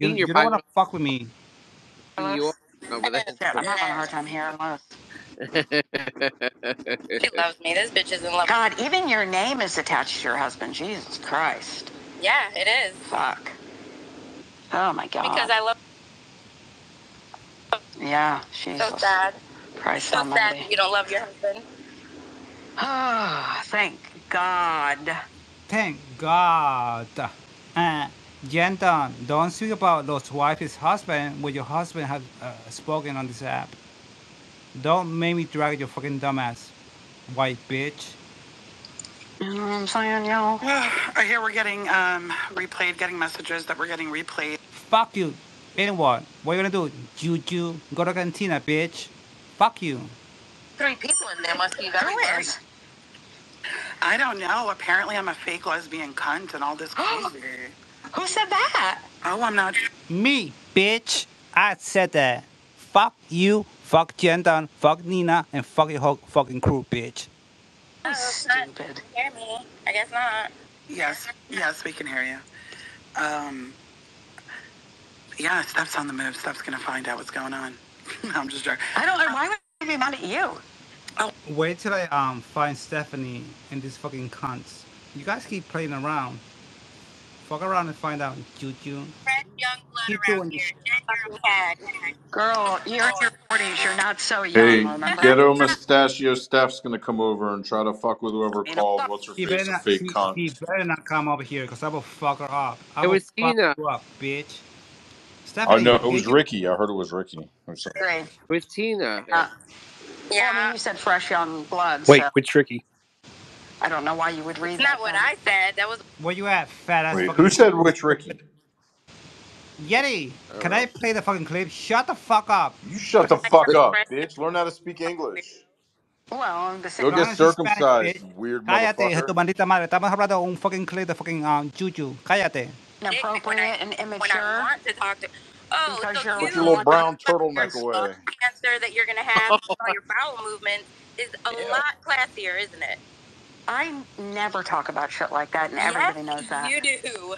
You, Senior you don't pilot want to fuck with me. in over there. I'm having a hard time hearing Lois. She loves me. This bitch is in love. God, even your name is attached to your husband. Jesus Christ. Yeah, it is. Fuck. Oh my God. Because I love yeah, Jesus so sad. Christ So Almighty. that you don't love your husband. Oh, thank God. Thank God. Uh, Jenton, don't speak about those wife's husband when your husband has uh, spoken on this app. Don't make me drag your fucking dumbass, white bitch. You know what I'm saying, y'all? I hear we're getting um, replayed, getting messages that we're getting replayed. Fuck you. Then what? What you gonna do? Juju? Go to cantina, bitch. Fuck you. Three people in there must be very is? I don't know. Apparently, I'm a fake lesbian cunt and all this crazy. Who said that? oh, I'm not. Me, bitch. I said that. Fuck you, fuck Jenton, fuck Nina, and fuck your whole fucking crew, bitch. Oh, Stupid. Hear me? I guess not. Yes, yes, we can hear you. Um, yeah, Steph's on the move. Steph's gonna find out what's going on. I'm just joking. I don't know. Why would I be mad at you? Oh. Wait till I um find Stephanie and these fucking cunts. You guys keep playing around. Fuck around and find out, Juju. Fresh young Keep around doing here. Just fucking head. Girl, you're in your 40s. You're not so young, Hey, remember? Ghetto Mustachio Steph's gonna come over and try to fuck with whoever Ain't no called fuck. what's her He face better a not. fake He, cunt. he better not come over here, cause I will fuck her up. I It will was fuck Tina. you up, bitch. Oh Stephanie, no, it did was you- Ricky. I heard it was Ricky. I'm sorry. Great. With Tina. Uh, well, I mean, Yeah. you said fresh young blood. Wait, so which Ricky? I don't know why you would read It's that. not what then. I said. That was Where you at, fat ass? Wait, fucking who said which Ricky? Yeti? Can I play the fucking clip? Shut the fuck up. You shut the fuck up, bitch. Learn how to speak English. Well, the Go same. get Spanish, circumcised, bitch. weird Cállate, hija de tu motherfucker. maldita madre. Estamos hablando de un fucking clip de fucking um, Juju. Cállate. inappropriate and when I immature. want to talk to. Oh, Because so you're- Put your little brown your turtleneck away. cancer that you're gonna have with all your bowel movements is a Yeah. lot classier, isn't it? I never talk about shit like that, and everybody yes, knows that. You do.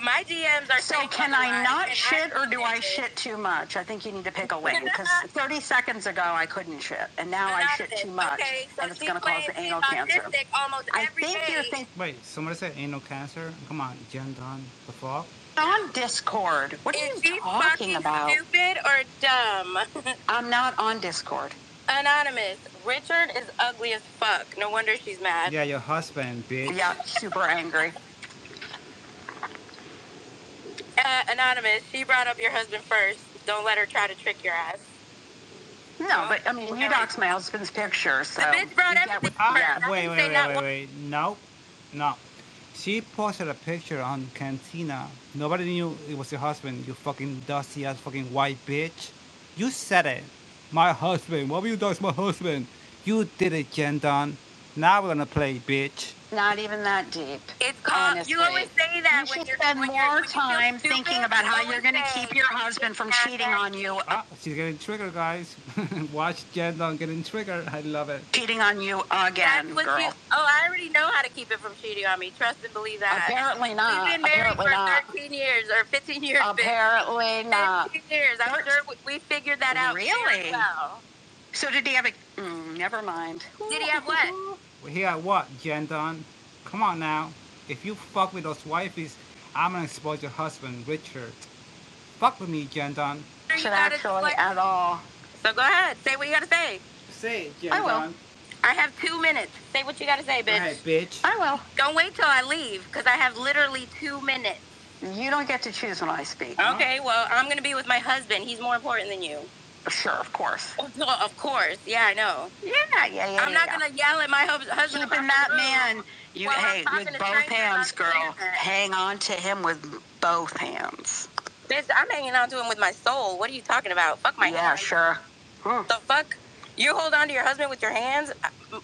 My DMs are So can I not and shit or do I shit too much? I think you need to pick a lane because 30 seconds ago I couldn't shit, and now I shit Anonymous. too much, Okay, so and it's she going to cause anal cancer. almost I every think you're thinking Wait, somebody said anal cancer? Come on, Jen Don. The fuck? on Discord. What are Is you talking fucking about? stupid or dumb? I'm not on Discord. Anonymous. Richard is ugly as fuck. No wonder she's mad. Yeah, your husband, bitch. Yeah, super angry. Uh, Anonymous. She brought up your husband first. Don't let her try to trick your ass. No, but I mean, you doxed my husband's picture, so. The bitch brought you get everything what- Ah. I wait, didn't wait, say wait, wait, wait. No, no. She posted a picture on Cantina. Nobody knew it was your husband, you fucking dusty ass fucking white bitch. You said it. My husband. What will you dust my husband? You did it, Jen Don. Now we're gonna play, bitch. Not even that deep. It's called. Honestly. You always say that You when should you're spend you're- more you feel time stupid, thinking about how you're going to keep your husband from cheating on you, Ah, she's getting triggered, guys. Watch Jen Don getting triggered. I love it. cheating on you again, girl. you. Oh, I already know how to keep it from cheating on me. Trust and believe that. Apparently not. We've been married Apparently for not. 13 years or 15 years. bitch. Apparently not. 15 years. I'm Thir- sure we- we figured that out. very Really? Well. So did he have a? Mm, never mind. Did he have what? Here, what, Jen Don? Come on now. If you fuck with those wifeys, I'm gonna expose your husband, Richard. Fuck with me, Jen Don. Should gotta actually explain- at all. So go ahead. Say what you gotta say. Say it, Jen I will. I have two minutes. Say what you gotta say, bitch. ahead, bitch. I will. Don't wait till I leave, because I have literally two minutes. You don't get to choose when I speak. Okay, well, I'm gonna be with my husband. He's more important than you. Sure, of course. Well, of course. Yeah, I know. Yeah, yeah, yeah. I'm not yeah. gonna yell at my husband. Keeping that man, you hey, with both hands, girl. Hang on to him with both hands. Bitch, I'm hanging on to him with my soul. What are you talking about? Fuck my yeah, sure. Hmm. The fuck? You hold on to your husband with your hands?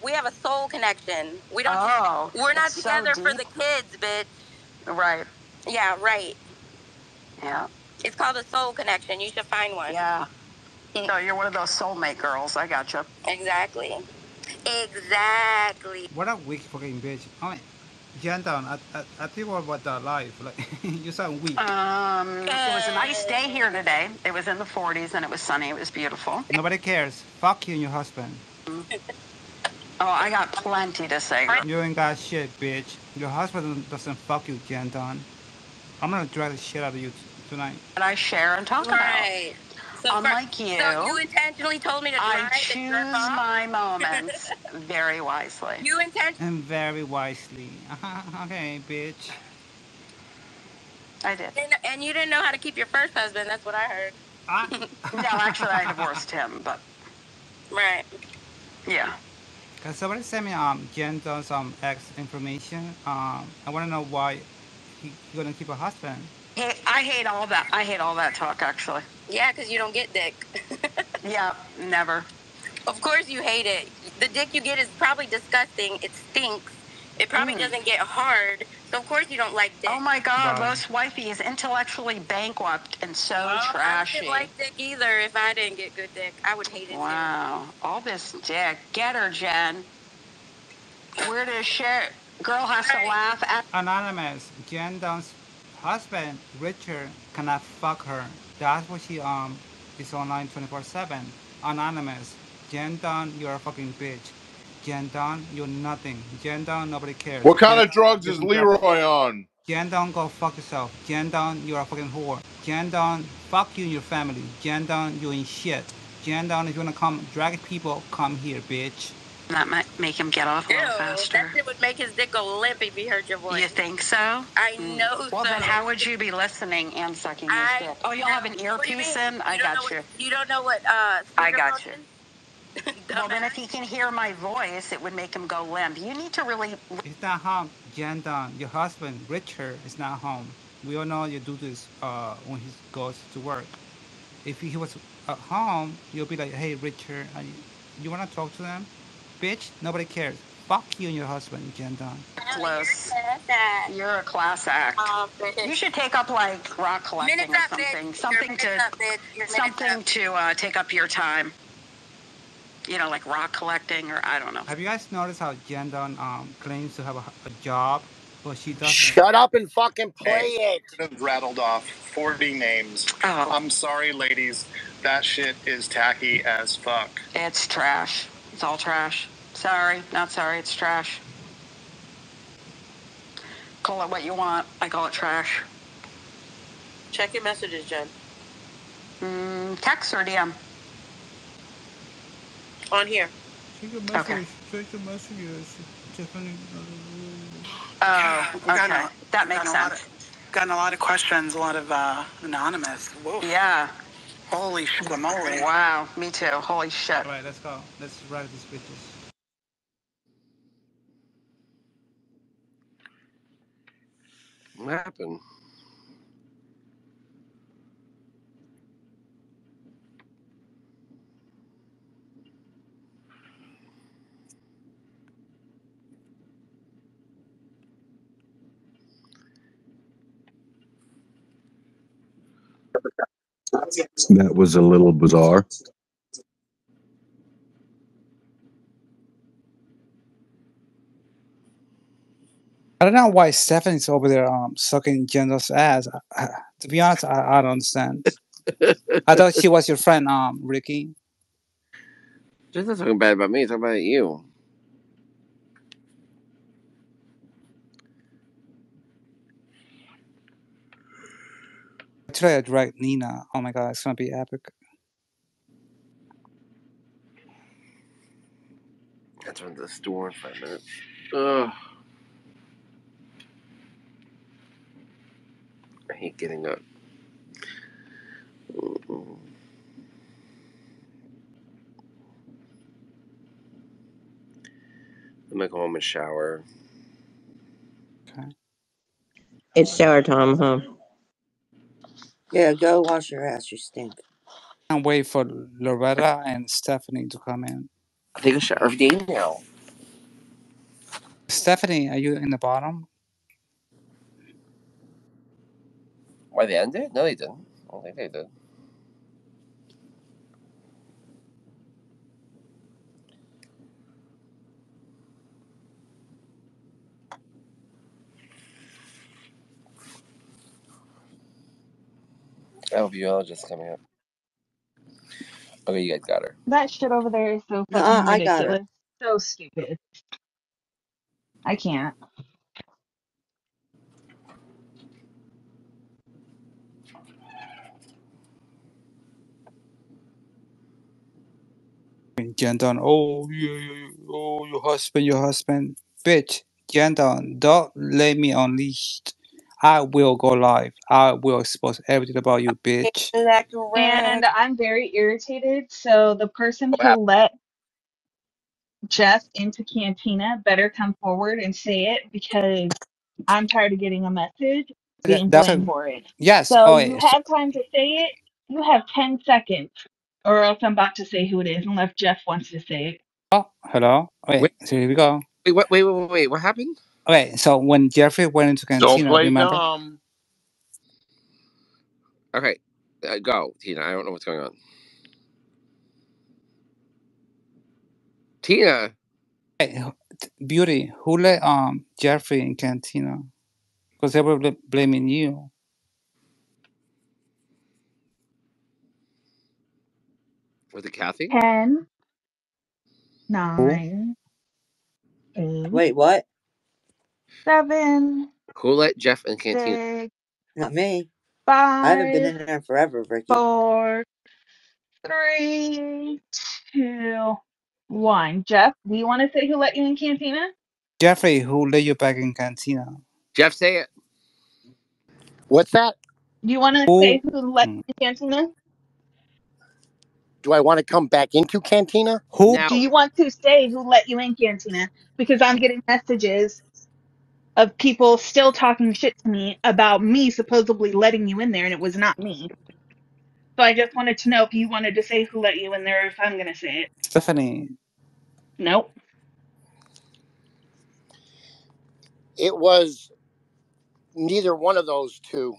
We have a soul connection. We don't. Oh, we're not it's so together for the kids, bitch. Right. Yeah, right. Yeah. It's called a soul connection. You should find one. Yeah. So you're one of those soulmate girls. I got you. Exactly. Exactly. What a weak fucking bitch. Oh, Gentle, I, I, I think about the life. Like you sound weak. Um, it was a nice day here today. It was in the 40s and it was sunny. It was beautiful. Nobody cares. Fuck you and your husband. Oh, I got plenty to say. You ain't got shit, bitch. Your husband doesn't fuck you, Gentle. I'm gonna drag the shit out of you t- tonight. That I share and talk Right. So, for- Unlike you, so you intentionally told me to about. drive I and choose jerk off? my moments very wisely. You intentionally. And very wisely. okay, bitch. I did. And, and you didn't know how to keep your first husband. That's what I heard. I, No, actually, I divorced him, but Right. yeah. Cause somebody sent me um Gentle some ex information. Um, I want to know why he, he gonna keep a husband. Hey, I hate all that. I hate all that talk, actually. Yeah, because you don't get dick. Yeah, never. of course you hate it. The dick you get is probably disgusting. It stinks. It probably Mm. doesn't get hard. So of course you don't like dick. Oh my God, Right. most wifey is intellectually bankrupt and so Well, I trashy. wouldn't like dick either if I didn't get good dick. I would hate it Wow, all this dick. Get her, Jen. Where does share? Girl has to laugh at. Anonymous, Jen Dunn's husband, Richard, cannot fuck her. That's what she um is online 24/7. Anonymous, Jen Dunn, you're a fucking bitch. Jen Dunn, you're nothing. Jen Dunn, nobody cares. What kind Jen- of drugs is Leroy on? Jen Dunn, go fuck yourself. Jen Dunn, you're a fucking whore. Jen Dunn, fuck you and your family. Jen Dunn, you ain't shit. Jen Dunn, if you wanna come drag people, come here, bitch. That might make him get off a Ew, little that faster. shit would make his dick go limp if he heard your voice. You think so? I Mm. know Well, so. then how would you be listening and sucking his I dick? Oh, you'll have an What do you earpiece mean? in? I don't know got you. What, you don't know what uh I got speakerphone you. is? Well, then if he can hear my voice, it would make him go limp. You need to really. He's not home. Jen Dunn, your husband, Richard, is not home. We all know you do this uh, when he goes to work. If he was at home, you'll be like, hey, Richard, uh, you, you want to talk to them? Bitch, nobody cares. Fuck you and your husband, Jen Dunn. Close. That. You're a class act. Um, You should take up like rock collecting or something. Your Something to up, bitch. Your minutes something up. to uh, take up your time. You know, like rock collecting or I don't know. Have you guys noticed how Jen Dunn um, claims to have a, a job, but she doesn't? Shut up and fucking play it. Could have rattled off 40 names. Oh, I'm sorry, ladies. That shit is tacky as fuck. it's trash. It's all trash. Sorry, not sorry. It's trash. Call it what you want. I call it trash. Check your messages, Jen. Mm, text or DM. On here. Check your Okay. Check your messages. Tiffany. Oh, Yeah, we've gotten okay. That makes gotten a lot sense. of- Gotten a lot of questions, a lot of uh, anonymous. Whoa. Yeah. Holy schwamoly. Wow. Me too. Holy shit. All right, let's go. Let's ride these bitches. What happened? That was a little bizarre. I don't know why Stephanie's over there um sucking Jendel's ass. I, I, to be honest, I, I don't understand. I thought she was your friend, um, Ricky. She's not talking bad about me. Talking about you. Today I drag Nina. Oh my god, it's gonna be epic. That's run to the store in five minutes. Ugh. I hate getting up. Mm-mm. I'm gonna go home and shower. Okay. It's shower time, huh? Yeah, go wash your ass. You stink. And wait for Loretta and Stephanie to come in. I take a shower every day now. Stephanie, are you in the bottom? Why they ended? No, they didn't. I don't think they did. Viola's coming up. Okay, you guys got her. That shit over there is so No, fucking I got her. ridiculous. So stupid. I can't. Jandon, oh, you, you, oh, your husband, your husband, bitch, Jandon, don't let me unleashed. I will go live. I will expose everything about you, bitch. And I'm very irritated. So the person who let Jeff into Cantina better come forward and say it because I'm tired of getting a message being That's blamed a for it. yes. So Oh, you wait, so, have time to say it. You have 10 seconds, or else I'm about to say who it is, unless Jeff wants to say it. oh, hello. Wait, Wait, so here we go. wait, wait, wait, wait, wait. What happened? Okay, so when Jeffrey went into Don't Cantina, play remember? dumb. Okay, uh, go, Tina. I don't know what's going on. Tina, Hey, who- Beauty, who let um Jeffrey in Cantina? Because they were bl- blaming you. was it Kathy? 10, Who? 9, 8, Wait, what? 7, Who let Jeff in Cantina? 6, Not me. I haven't been 5, in there forever, Ricky. 4, 3, 2, 1. Jeff, do you want to say who let you in Cantina? Jeffrey, who let you back in Cantina? Jeff, say it. What's that? Do you want to Who? say who let Hmm. you in Cantina? Do I want to come back into Cantina? Who? Now, Do you want to say who let you in Cantina? Because I'm getting messages of people still talking shit to me about me supposedly letting you in there, and it was not me. So I just wanted to know if you wanted to say who let you in there, or if I'm gonna say it. Stephanie. Nope. It was neither one of those two.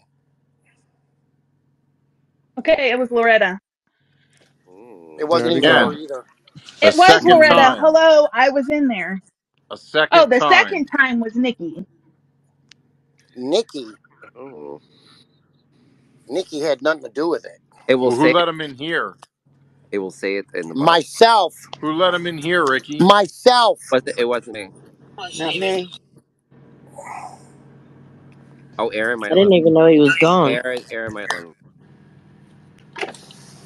Okay, it was Loretta. It wasn't There we even go. Again, either. a It was second Loretta. time. Hello, I was in there. A Oh, the time. second time was Nikki. Nikki. oh, Nikki had nothing to do with it. it will Well, say who let it. him in here? It will say it in the bottom. Myself. Who let him in here, Ricky? Myself. But it wasn't me. Not me. Oh, Aaron might I let didn't him. even know he was gone. Aaron, Aaron might let him.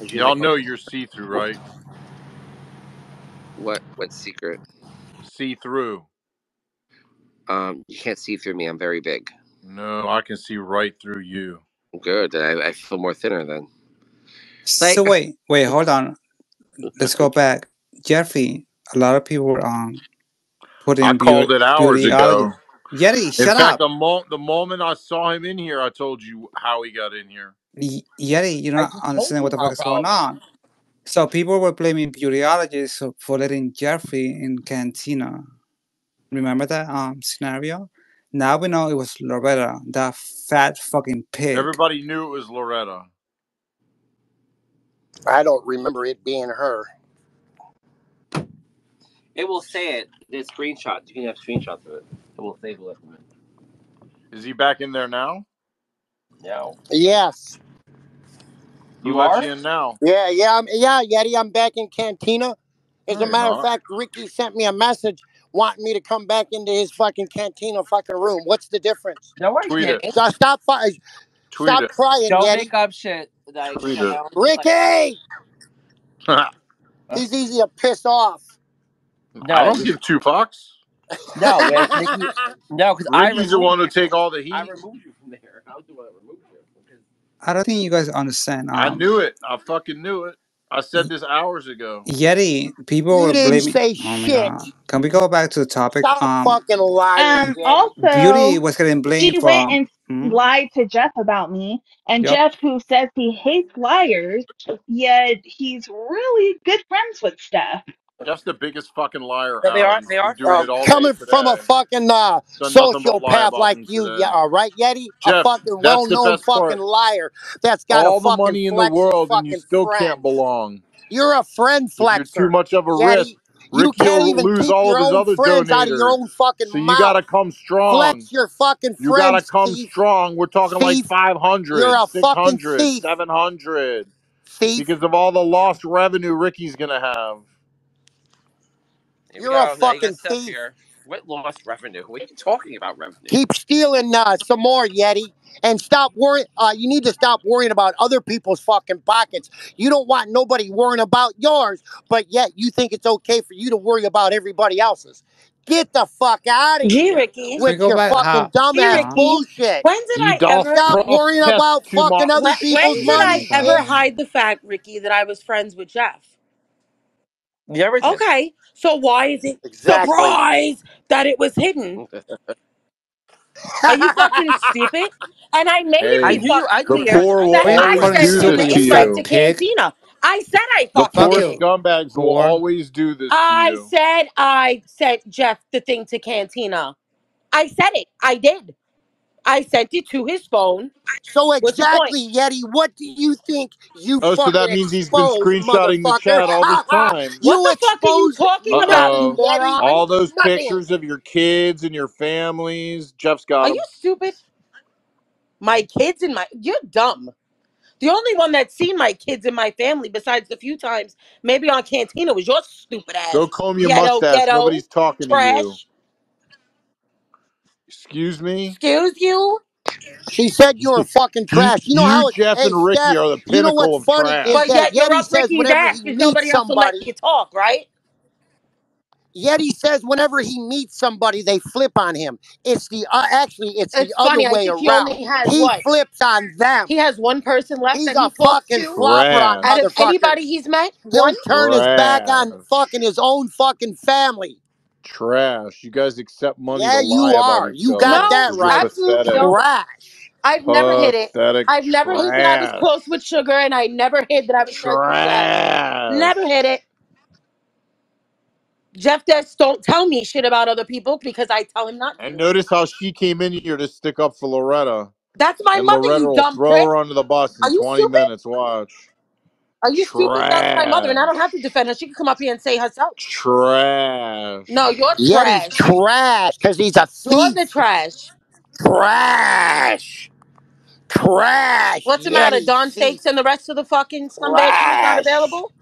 She's Y'all like, know you're see through, right? what? What secret? See through. Um, you can't see through me. I'm very big. No, I can see right through you. Good. I, I feel more thinner then. So wait, wait, hold on. Let's go back. Jeffrey, a lot of people were um putting I called beauty, it hours beauty ago. Yeti, In shut fact, up. the, mo- the moment I saw him in here, I told you how he got in here. Y- Yeti, you I don't just told understand what the fuck is going on. So people were blaming beautyologists for letting Jeffrey in Cantina. Remember that um scenario? Now we know it was Loretta, that fat fucking pig. Everybody knew it was Loretta. I don't remember it being her. It will say it. There's screenshots. You can have screenshots of it. It will say who let them in. Is he back in there now? No. Yes. Who You let are? you in now? Yeah, yeah, I'm, yeah, Yeti. I'm back in Cantina. As a matter of fact, Ricky sent me a message wanting me to come back into his fucking Cantina fucking room. What's the difference? No, I Tweet it. didn't. So stop, fi- uh, Tweet stop it. crying, Don't Yeti. make up shit. Like, Tweet come it. Ricky, he's easy to piss off. No, I don't give two fucks. no, man, Nikki, no, because I Ricky's the removed one who you. take all the heat. I removed you from there. I was the one that removed you. Because I don't think you guys understand. I Um, knew it. I fucking knew it. I said this hours ago. Yeti, people You were didn't blaming. say Oh my shit. god! Can we go back to the topic? Stop Um, fucking lying, Um, Yeti. Beauty also, was getting blamed she went from. and Hmm? lied to Jeff about me, and Yep. Jeff, who says he hates liars, yet he's really good friends with Steph. That's the biggest fucking liar No, they are- they are doing Uh, it all coming from a fucking uh, Done nothing but lie sociopath like you, today. yeah, all right, Yeti? a fucking well-known best part. fucking liar that's got All a the money in the world, and you still friends. can't belong. You're a friend 'Cause You're too much of a Yeti. risk. You Ricky can't even lose keep all your of his own other friends out of your own fucking So you gotta come strong. Flex your fucking friends. You gotta come thief. strong. We're talking like Thief. 500, You're a fucking 600, thief. 700 Thief. because of all the lost revenue Ricky's gonna have. Here we You're a go. Now fucking got stuff thief. here. What lost revenue? What are you talking about revenue? Keep stealing uh, some more, Yeti, and stop worrying. Uh, you need to stop worrying about other people's fucking pockets. You don't want nobody worrying about yours, but yet you think it's okay for you to worry about everybody else's. Get the fuck out of Gee, here Ricky. With your back? fucking How? Gee, dumbass Uh, bullshit. When did You I ever? Stop worrying about fucking other When, people's when did I ever hide the fact, Ricky, that I was friends with Jeff? You never did. Okay, so why is it Exactly. surprise that it was hidden? Are you fucking stupid? And I made it I Hey, be you. I fucking knew the you. clear poor will that What you I always fucking sent do two this stupid, to you to pig? Cantina. I said I The fucking poor did. you, scumbags will whore. always do this to I you. said I sent Jeff the thing to Cantina. I said it. I did. I sent it to his phone. So What's your point? exactly, Yeti, what do you think you Oh, so fucking that means he's been exposed, screenshotting the motherfucker? chat all this time. What you the fuck are you exposed talking about, nothing, you oh. Yeti. moron? All those Nothing. pictures of your kids and your families. Jeff's got Are them. you stupid? My kids and my you're dumb. The only one that's seen my kids and my family, besides the few times maybe on Cantina, was your stupid ass. Go comb your Ghetto, mustache. ghetto, Nobody's talking to you. trash. Excuse me? Excuse you. She said you were fucking trash. You know you, how it, Jeff, hey, and Ricky Steph, are the you know pinnacle what's of funny is trash. But that yet you're Yeti up says Ricky's whenever ass he because meets nobody else will let somebody, you talk, right? Yeti says whenever he meets somebody, they flip on him. It's the uh, actually it's the It's other funny. I way think he around. only has He what? flips on them. He has one person left He's that a he talks fucking to. flopper on Trash. Out of anybody he's met, He'll one. turn his back on Trash. fucking his own fucking family. Trash. You guys accept money Yeah, to you lie about are. each You got No, that you're right. absolutely pathetic. don't. Trash. I've never hid it. Pathetic I've never hid that I was trash. close with Sugar, and I never hid that I was friends with Jeff. Trash. Never hid it. Jeff just don't tell me shit about other people because I tell him not And to. notice how she came in here to stick up for Loretta. That's my And mother, Loretta you will dumb throw prick. her under the bus Are in you 20 stupid? minutes. Watch. Are you stupid? That's my mother, and I don't have to Trash. defend her. She can come up here and say herself. Trash. No, you're Yeti's trash. trash because he's a You're the trash. Trash. Trash. What's the matter? Yeti Don thief. Fakes and the rest of the fucking scumbag crew's not Trash. available?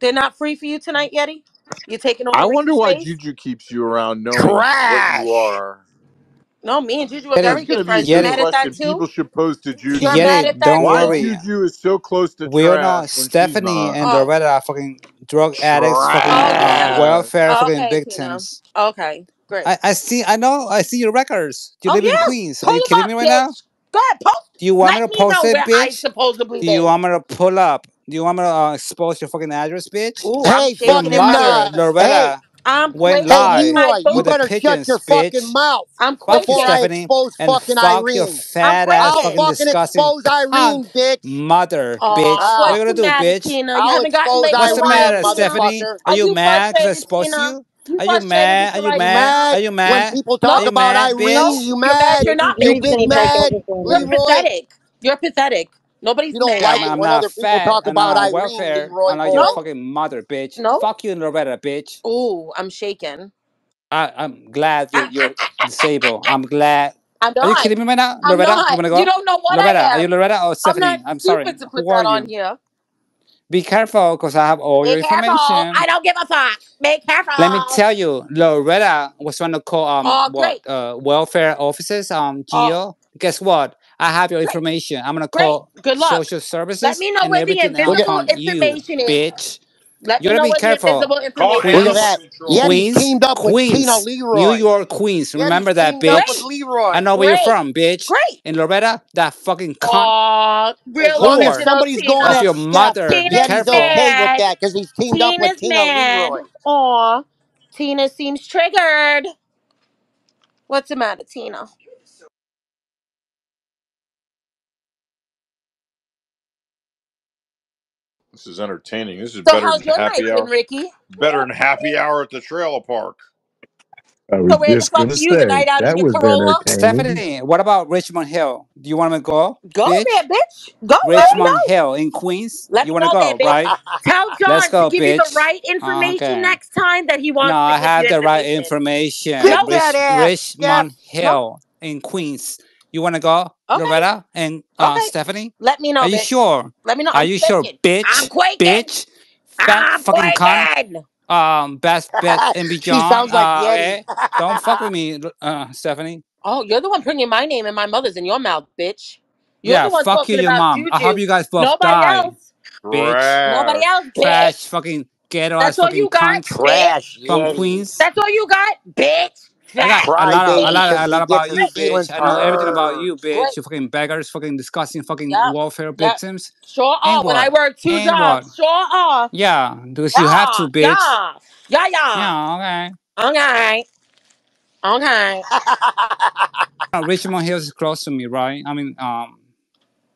They're not free for you tonight, Yeti? You're taking over I wonder why space? Juju keeps you around knowing what Trash. you are. No, me and Juju are Yeti, very That's going good to be a friends. You're good mad Yeti, at that question too? people should pose to You're Juju. mad Yeti, at that don't Why too? worry. Juju is so close to We're not. trash when she's Stephanie not? and Oh, Loretta are fucking drug addicts, fucking oh uh, yeah. welfare, Oh, fucking okay, Tina. victims. Okay, great. I, I see, I know, I see your records. You Oh live in yeah, Queens. Are pull you them kidding up, me right now? bitch. Go ahead, post. Do you want me Let to me post know it, where I bitch? supposedly Do you live. want me to pull up? Do you want me to uh, expose your fucking address, bitch? Ooh, I'm Hey, Your shaking in my fucking mother, boots. uh, hey, Loretta, I'm went hey, live my Leroy, you with the boots. better shut your pigeons, fucking mouth I'm Fuck you, before. I Stephanie, expose and fucking fuck your Irene. fat I'm ass, I'll fucking fucking disgusting expose Irene, bitch. mother, Aw, bitch. What are you gonna do, matter, bitch? Tina? You I'll haven't gotten expose laid What's the matter, Tina. Stephanie? Are Are you you mad because I frustrated, exposed you? You Are you mad? with Are you You mad? now? Are mad you when people talk about Irene? You you're mad. mad? You're not You mad. Three big penny mad, pretzels for You're pathetic. You're pathetic. Nobody's You don't Yeah, I'm, it. I'm when not other people talk I'm about on Irene, welfare. Leroy I'm not your boy. No, fucking mother, bitch. no. Fuck you, Loretta, bitch. Ooh, I'm shaking. I, I'm glad you're you're disabled. I'm glad. I'm Are you not. kidding me right now, I'm Loretta? You not. wanna go? You go? don't know what Loretta, I are you am. Loretta or I'm Stephanie? not I'm sorry. stupid to put Who are that on you? here. Be careful, cause I have all your Be careful. I information. don't give a fuck. Be careful. Let me tell you, Loretta was trying to call um Oh, what great. uh welfare offices um Oh, Geo. Guess what? I have your great. information. I'm gonna Great. call Good luck. social services. Let me know where the everything else Look invisible on you, information is. bitch. Let You me gotta know be careful. invisible Call information look at. Queens, that. Animal Control. Yeti's Queens, teamed up with Tina Queens, New Leroy. York, Queens. Yeti's Remember that, teamed up with bitch? Leroy. I know where you're from, bitch. Great. In Loretta, that fucking cunt Aw, As real long as whore original somebody's going of your Steph, mother. Be Tina's Yeti's careful. okay with mad. that because he's teamed up with Tina's Tina mad. Leroy. Aw, Tina seems triggered. What's the matter, Tina? This is entertaining. This is So better how's than your night happy been, hour. Ricky? Better than happy hour at the trailer park. I was So where the just fuck gonna you the say night out in that your was Corolla? entertaining. Stephanie, what about Richmond Hill? Do you want to go, Go bitch? there, bitch. Go. Let me Richmond know. Hill in Queens. Let You want to know there, go, bitch. right? Tell Let's John to go, give you the bitch. right Oh, information okay. next time that he No, wants I to give have the right information. information. Kick Rich, that ass, Steph. Richmond no. Hill in Queens. You want to go, Okay. Loretta and uh, Okay. Stephanie? Let me know, Are you bitch. sure? Let me know. Are I'm you sure, bitch? I'm quaking. Bitch? Fat I'm fucking cunt? Um, best bet MB she John. sounds like Uh, eh? Don't fuck with me, uh, Stephanie. Oh, you're the one putting my name and my mother's in your mouth, bitch. You're Yeah, the one fuck you, your about mom. I hope you guys both Nobody die, else. bitch. Nobody Trash. else, Trash, bitch. fucking ghetto ass That's all you got, cunt bitch. Trash, from Queens. That's all you got, bitch. I got Fat. a lot of a Crybaby lot of, because a lot he about gets you, feelings bitch. I know everything about hurt. you, bitch. Great. You fucking beggars, fucking disgusting, fucking Yep. welfare Yep. victims. Sure are. And When I what? work two And what? jobs, sure are. Yeah, because you have to, bitch. yeah, yeah, yeah. Yeah, okay. Okay, okay. Uh, Richmond Hills is close to me, right? I mean, um,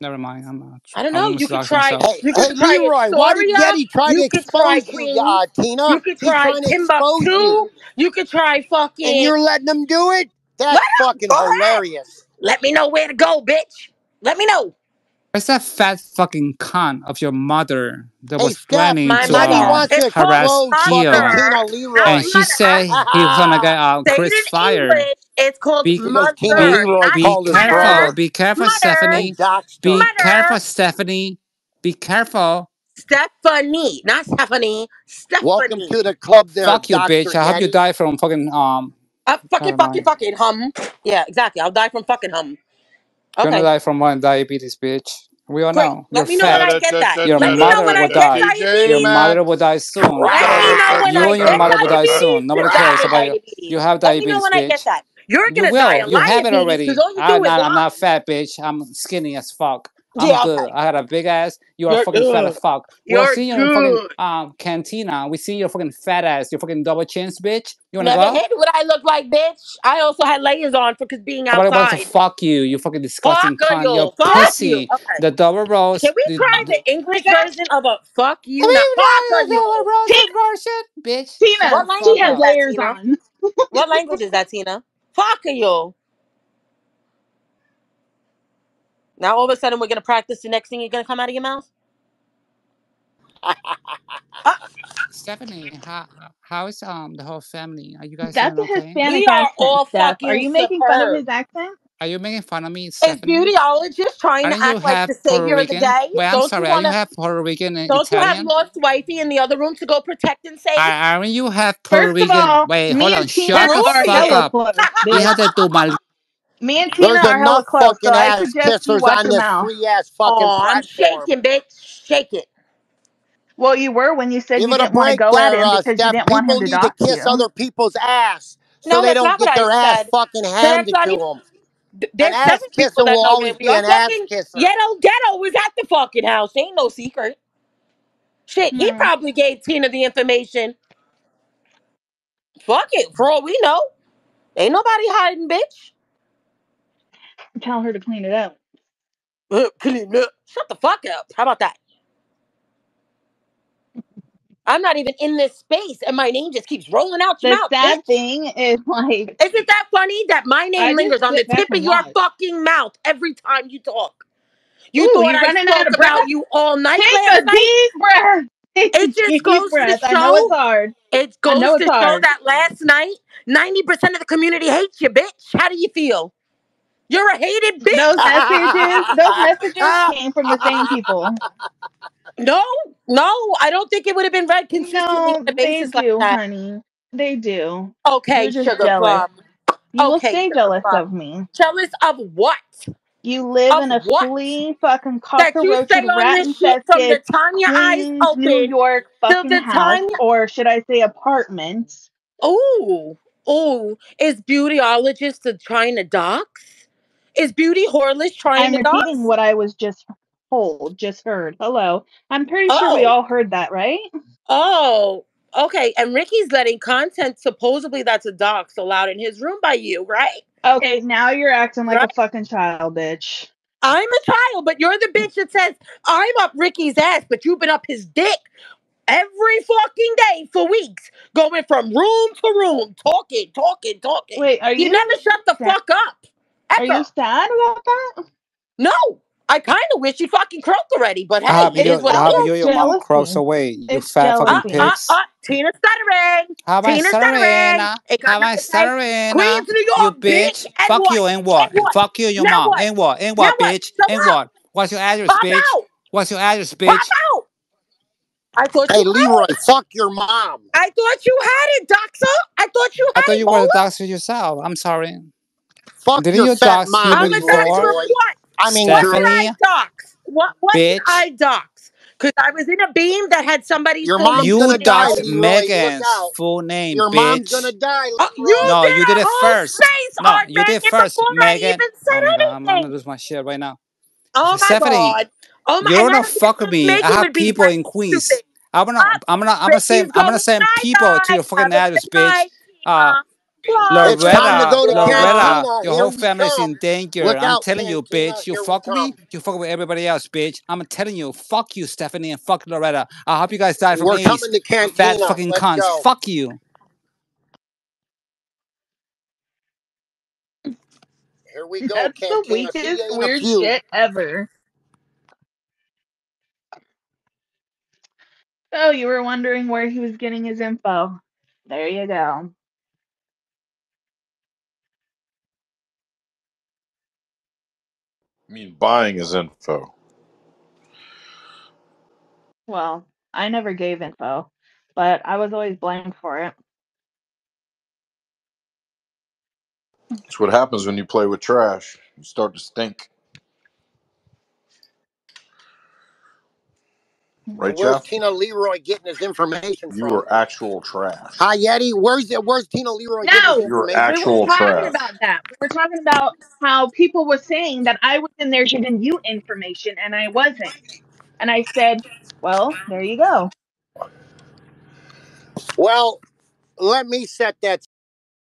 never mind. I'm not. I don't I know. You could lost try. myself. hey, You hey, could try Leroy, why did Astoria. Yeti try to You could try expose you, Queens. uh, Tina? You could He's try trying to expose you. Timbuktu. You could try fucking And fucking. you're letting him do it? That's him fucking go ahead. hilarious. Let me know where to go, bitch. Let me know. Where's that fat fucking cunt of your mother that Hey, was Steph, planning My to Yeti mother. uh, wants to harass expose fucking Gil? mother. Tina Not Leroy. And she said he was gonna get uh, Chris it in fired. English. It's called Be mother, be Leroy be careful. Be careful, mother. Stephanie. and Be him. careful, Stephanie. Be careful. Stephanie, not Stephanie. Welcome to the club there, Fuck you, Dr. bitch. I hope you die from fucking um. Uh, fucking, Never fucking, mind. fucking hum. Yeah, exactly. I'll die from fucking hum. You're gonna die from one diabetes, bitch. We all great. know. You're Let me know when. I get that. Your Let mother I will get die. DJ Your mother will die soon. Let me know when You I and your get mother will die soon. Nobody cares get about you. You have Let me know diabetes, when I get bitch. that. You're You gonna die will. of You have it diabetes because already. all you I'm do is not. I'm lie. not fat, bitch. I'm skinny as fuck. I'm Yeah, good. okay. I got a big ass. You are You're fucking fat as fuck. We'll see you in fucking um cantina. We see your fucking fat ass. Your fucking double chins, bitch. You wanna Never go? hit what I look like, bitch. I also had layers on for cause being Nobody wants to outside. fuck you. You fucking disgusting Fuck cunt. you. You're Fuck you. pussy. Okay. The double rose. Can we The, try the, the English version of a fuck I you? mean, Not fuck the you. double rose Tina, version, bitch. Tina, What she language fuck has is that, layers Tina? on. What language is that, Tina? Fuck you. Now all of a sudden we're gonna practice the next thing you're gonna come out of your mouth? Uh, Stephanie, how how is um the whole family? Are you guys That's doing a okay? Hispanic we are accent, all Steph. Are fucking you making fun of superb. his accent? Are you making fun of me, Is Stephanie? beautyologist trying to Aren't you act like half the Puerto savior of the Rican? day? Wait, I'm Don't you sorry. Are you wanna half Puerto Rican and don't you have Italian? lost wifey in the other room to go protect and save? Are, aren't you half Puerto First of Rican? all, Wait, me hold and on. Tina Shut the are fuck hella up. close, Hija bitch. de tu mal. Me and Tina There's are hella enough close, so fucking I ass suggest you kissers watch on your this mouth. free ass fucking Oh, I'm platform. shaking, bitch. Shake it. Well, you were when you said Give you it a didn't want to break go at there, him uh, because you Steph. didn't want him People to need to dox kiss you. other people's ass so No, they that's don't not get I their ass said. fucking that's handed not to even. them. th- An There's ass seven people kisser that will know that always we be are an ass fucking kisser. Ghetto Ghetto was at the fucking house. Ain't no secret. Shit, he Hmm. probably gave Tina the information. Fuck it. For all we know. Ain't nobody hiding, bitch. Tell her to clean it up. Uh, clean up. Shut the fuck up. How about that? I'm not even in this space and my name just keeps rolling out your The mouth, sad bitch. thing is, like, Isn't that funny that my I name just lingers on the sit back tip of and your watch. fucking mouth every time you talk? You Ooh, thought you I running out spoke of breath? about you all night Take last a night? deep breath. Take It just deep goes to breath. I know it's show. hard. It I know it's to show hard. that last night, 90% of the community hates you, bitch. How do you feel? You're a hated bitch. Those messages, those messages came from the same people. No, no, I don't think it would have been read consistently on No, a they basis like do, that. honey. They do. Okay, You're just sugar jealous. plum. You will Okay, stay sugar jealous plum. of me. Jealous of what? You live Of in a what? flea fucking That you cockroach on rat this shit from the infested time your eyes Queens, New open York till fucking the house, time. or should I say apartment. Oh, oh, Is beautyologist a- trying to dox? Is beautyologist trying I'm to repeating dox? what I was just told, just heard. Hello. I'm pretty sure we Oh, all heard that, right? oh. Okay, and Ricky's letting content supposedly that's a dox allowed in his room by you, right? Okay, now you're acting like Right? a fucking child, bitch. I'm a child, but you're the bitch that says I'm up Ricky's ass, but you've been up his dick every fucking day for weeks, going from room to room, talking, talking, talking. Wait, are You you never shut the fuck up. Are you sad about that? No. I kind of wish he fucking croaked already, but I hey, hope it you, is what I it you, your mom croaks away. You It's fat fucking Uh, uh, uh, Tina stuttering. How am I Tina stuttering? stuttering. Ain't got How am I nothing to say. stuttering? Queens, New You York, bitch. bitch. And Fuck what? you and what? And what? Fuck you and your Now mom. what? And what? And Now what, what? bitch? So And what? what? What's your address, Pop bitch? out. What's your address, Pop bitch? out. I thought Hey, you had Leroy, it. fuck your mom. I thought you had it, Doxa. I thought you I thought it, you were a Bola. doctor yourself. I'm sorry. Fuck Didn't your you fat dox mom, I'm a Leroy doctor before? of what? I mean, What did I dox? What what did bitch. I dox? Because I was in a beam that had somebody's Your mom's You gonna written die, doxed out. Megan's out. full name, Your mom's gonna die, Oh, you Leroy. No, did you did it first. space No, you did Megan first, Megan. Oh god, I'm, I'm gonna lose my shit right now. Oh my Stephanie, god. Oh my you and don't then wanna fuck with again, me. I have people in Queens. stupid. I'm gonna, Up, I'm gonna, I'm gonna send, I'm gonna send people to your fucking Have a address, bitch. night, Uh, Tina. It's time to Loretta, go to Loretta, Cantina. your whole family's come. in danger. Look I'm out, telling you, bitch. You fuck me, you fuck with everybody else, bitch. I'm telling you, fuck you, Stephanie, and fuck Loretta. I hope you guys die from We're AIDS. coming to Fat fucking Let's cunts. go. Fuck you. Here we go, That's the Cantina. See weakest you weird shit ever. Oh, you were wondering where he was getting his info. There you go. I mean, buying his info. Well, I never gave info, but I was always blamed for it. That's what happens when you play with trash. You start to stink. Right, where's Jeff? Tina Leroy getting his information You from? were actual trash. Hi, Yeti. Where's it? Where's Tina Leroy getting his No, You were information we from? weren't actual talking trash. about that. We were talking about how people were saying that I was in there giving you information and I wasn't. And I said, well, there you go. Well, let me set that